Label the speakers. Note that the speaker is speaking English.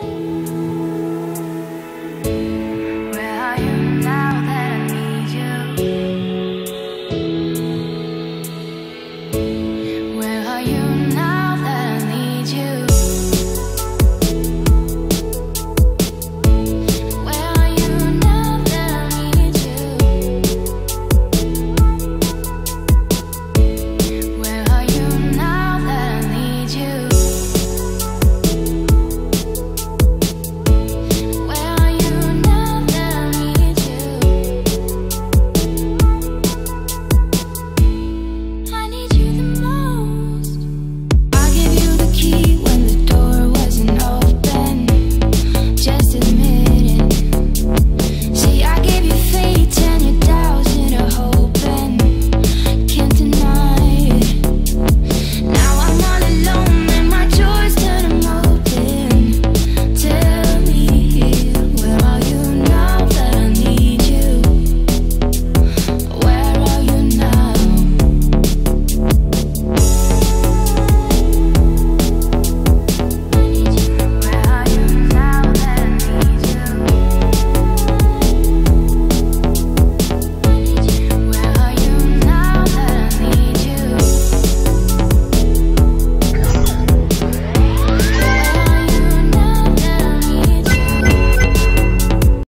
Speaker 1: Bye.